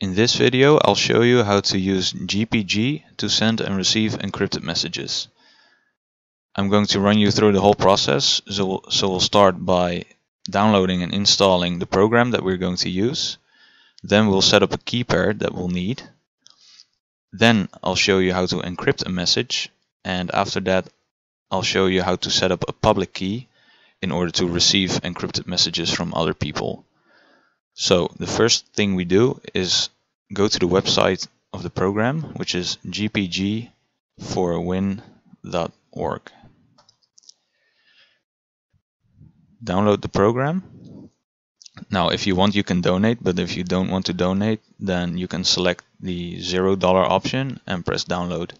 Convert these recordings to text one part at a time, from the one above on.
In this video I'll show you how to use GPG to send and receive encrypted messages. I'm going to run you through the whole process, so we'll, so we'll start by downloading and installing the program that we're going to use. Then we'll set up a key pair that we'll need. Then I'll show you how to encrypt a message and after that I'll show you how to set up a public key in order to receive encrypted messages from other people. So the first thing we do is go to the website of the program, which is gpg4win.org. Download the program. Now, if you want, you can donate, but if you don't want to donate, then you can select the $0 option and press download.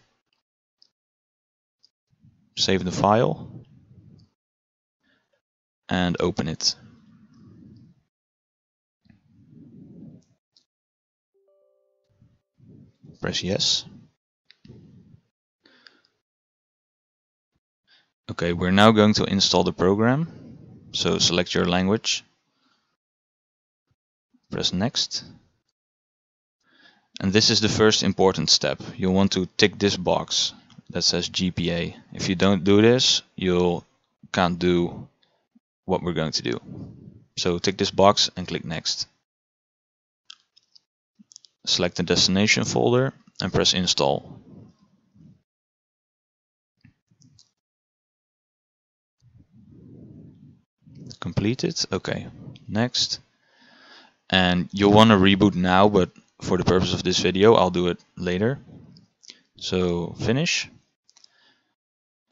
Save the file and open it. Press yes. Okay, we're now going to install the program. So select your language. Press next. And this is the first important step. You'll want to tick this box that says GPA. If you don't do this, you'll can't do what we're going to do. So tick this box and click next. Select the destination folder and press install. Completed. Okay. Next. And you'll want to reboot now, but for the purpose of this video, I'll do it later. So finish.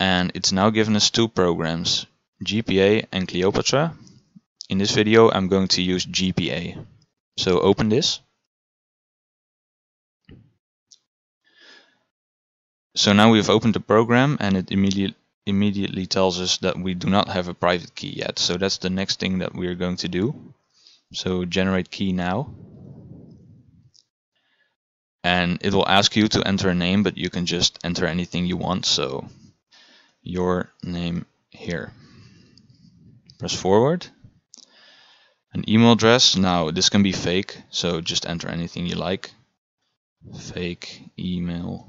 And it's now given us two programs, GPA and Kleopatra. In this video, I'm going to use GPA. So open this. So now we've opened the program and it immediately immediately tells us that we do not have a private key yet. So that's the next thing that we're going to do. So generate key now. And it will ask you to enter a name, but you can just enter anything you want. So your name here. Press forward. An email address. Now this can be fake, so just enter anything you like. Fake email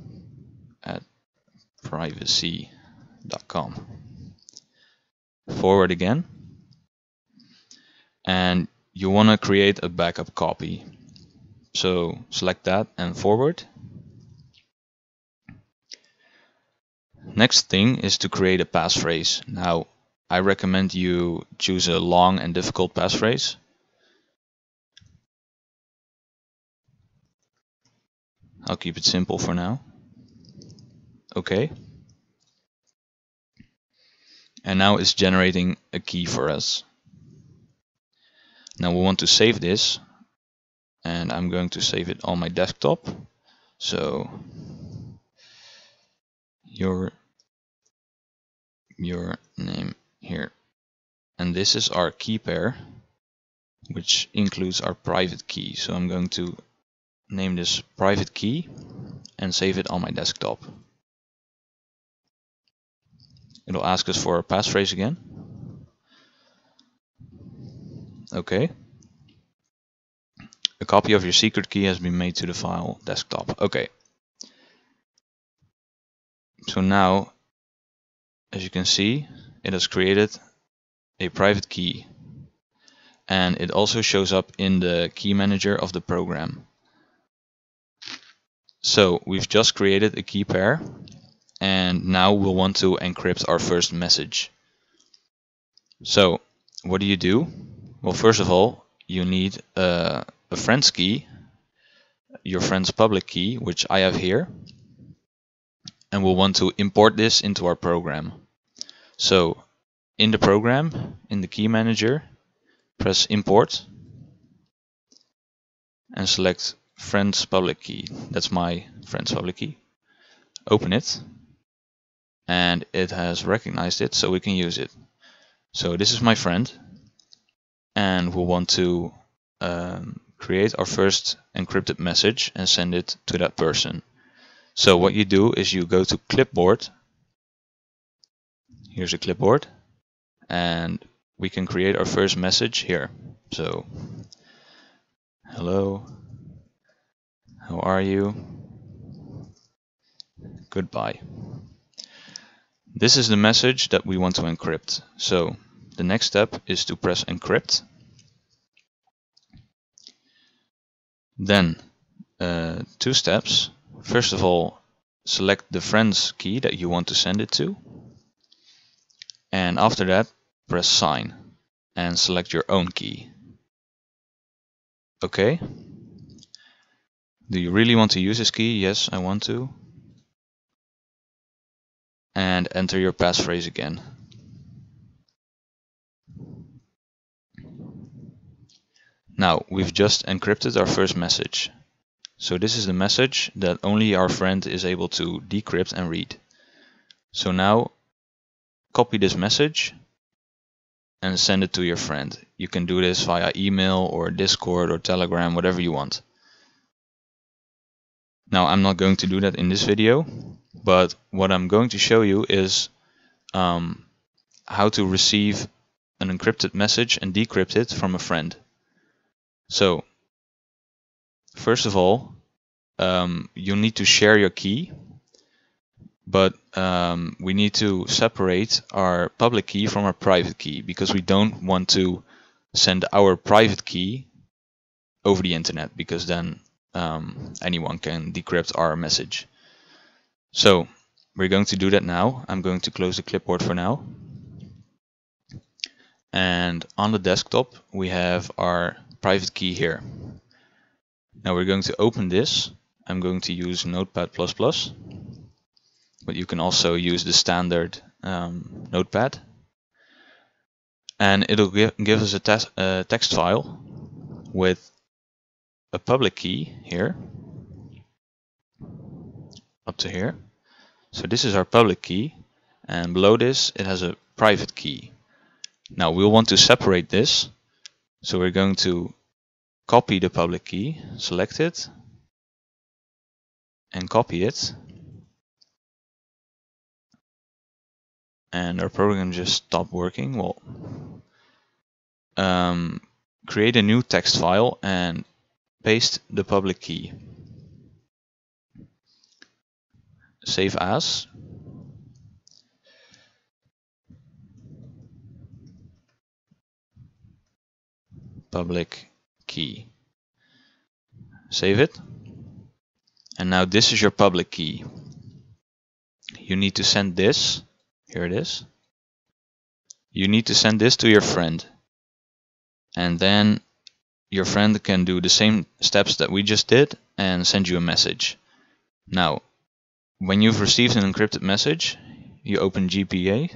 privacy.com. Forward again. And you want to create a backup copy. So select that and forward. Next thing is to create a passphrase. Now I recommend you choose a long and difficult passphrase. I'll keep it simple for now. OK. And now it's generating a key for us. Now we want to save this and I'm going to save it on my desktop. So your your name here. And this is our key pair, which includes our private key. So I'm going to name this private key and save it on my desktop. It'll ask us for a passphrase again. Okay. A copy of your secret key has been made to the file desktop. Okay. So now, as you can see, it has created a private key and it also shows up in the key manager of the program. So we've just created a key pair and now we'll want to encrypt our first message. So what do you do? Well, first of all, you need a, a friend's key, your friend's public key, which I have here. And we'll want to import this into our program. So in the program, in the key manager, press import and select friend's public key. That's my friend's public key. Open it and it has recognized it so we can use it. So this is my friend and we'll want to um, create our first encrypted message and send it to that person. So what you do is you go to clipboard here's a clipboard and we can create our first message here. So, hello, how are you? Goodbye. This is the message that we want to encrypt. So the next step is to press encrypt. Then uh, two steps. First of all, select the friend's key that you want to send it to. And after that, press sign and select your own key. Okay. Do you really want to use this key? Yes, I want to. And enter your passphrase again. Now, we've just encrypted our first message. So this is the message that only our friend is able to decrypt and read. So now, copy this message and send it to your friend. You can do this via email or Discord or Telegram, whatever you want. Now I'm not going to do that in this video, but what I'm going to show you is um, how to receive an encrypted message and decrypt it from a friend. So first of all, um, you need to share your key, but um, we need to separate our public key from our private key because we don't want to send our private key over the internet because then um, anyone can decrypt our message. So we're going to do that now. I'm going to close the clipboard for now. And on the desktop, we have our private key here. Now we're going to open this. I'm going to use Notepad++, but you can also use the standard um, Notepad. And it'll give, us a, a text file with a public key here, up to here. So this is our public key, and below this it has a private key. Now we'll want to separate this, so we're going to copy the public key, select it, and copy it. And our program just stopped working. Well, um, create a new text file and paste the public key. Save as. Public key. Save it. And now this is your public key. You need to send this. Here it is. You need to send this to your friend. And then your friend can do the same steps that we just did and send you a message. Now, when you've received an encrypted message, you open GPA.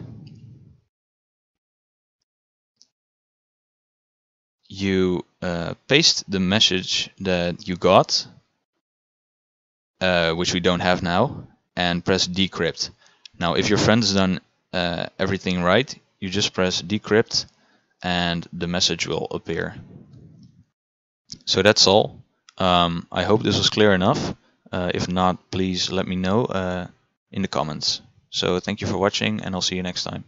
You uh, paste the message that you got, uh, which we don't have now, and press decrypt. Now, if your friend has done uh, everything right, you just press decrypt and the message will appear. So that's all. Um, I hope this was clear enough. Uh, if not, please let me know uh, in the comments. So thank you for watching and I'll see you next time.